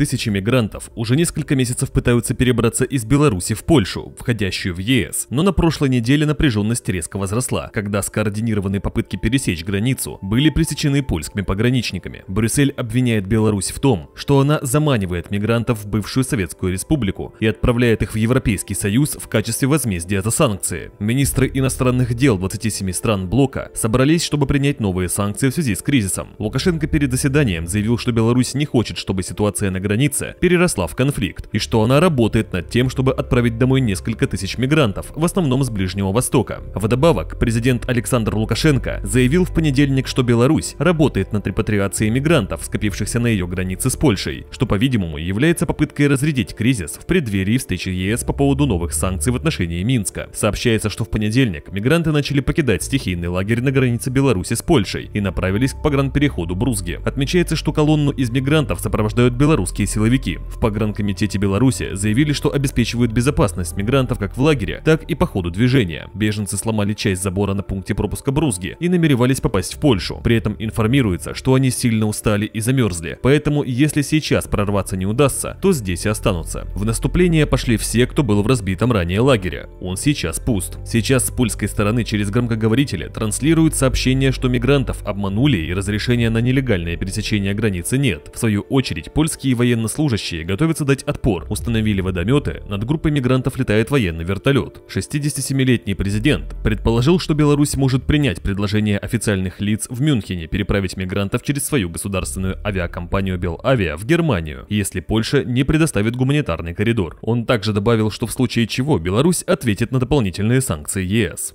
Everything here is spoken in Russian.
Тысячи мигрантов уже несколько месяцев пытаются перебраться из Беларуси в Польшу, входящую в ЕС. Но на прошлой неделе напряженность резко возросла, когда скоординированные попытки пересечь границу были пресечены польскими пограничниками. Брюссель обвиняет Беларусь в том, что она заманивает мигрантов в бывшую Советскую Республику и отправляет их в Европейский Союз в качестве возмездия за санкции. Министры иностранных дел 27 стран блока собрались, чтобы принять новые санкции в связи с кризисом. Лукашенко перед заседанием заявил, что Беларусь не хочет, чтобы ситуация на границе переросла в конфликт, и что она работает над тем, чтобы отправить домой несколько тысяч мигрантов, в основном с Ближнего Востока. Вдобавок, президент Александр Лукашенко заявил в понедельник, что Беларусь работает над репатриацией мигрантов, скопившихся на ее границе с Польшей, что, по-видимому, является попыткой разрядить кризис в преддверии встречи ЕС по поводу новых санкций в отношении Минска. Сообщается, что в понедельник мигранты начали покидать стихийный лагерь на границе Беларуси с Польшей и направились к погранпереходу Брузги. Отмечается, что колонну из мигрантов сопровождают белорусские силовики. В погранкомитете Беларуси заявили, что обеспечивают безопасность мигрантов как в лагере, так и по ходу движения. Беженцы сломали часть забора на пункте пропуска Брузги и намеревались попасть в Польшу. При этом информируется, что они сильно устали и замерзли, поэтому если сейчас прорваться не удастся, то здесь и останутся. В наступление пошли все, кто был в разбитом ранее лагере. Он сейчас пуст. Сейчас с польской стороны через громкоговорители транслируют сообщение, что мигрантов обманули и разрешения на нелегальное пересечение границы нет. В свою очередь, польские военнослужащие готовятся дать отпор, установили водометы, над группой мигрантов летает военный вертолет. 67-летний президент предположил, что Беларусь может принять предложение официальных лиц в Мюнхене переправить мигрантов через свою государственную авиакомпанию Белавиа в Германию, если Польша не предоставит гуманитарный коридор. Он также добавил, что в случае чего Беларусь ответит на дополнительные санкции ЕС.